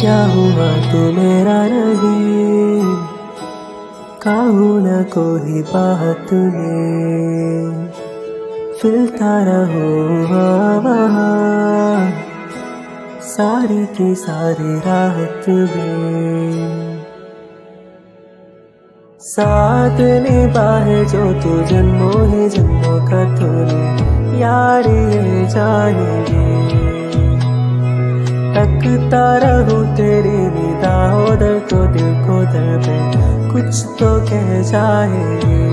क्या हुआ तू मेरा नहीं कहू न कोई बात में? फिलता रहो सारी की सारी रात में। साथ निभाए जो तू, जन्मों ही जन्मों का तूने यार ये तकता रहूँ को दिल को दर पे कुछ तो कह जाएँगे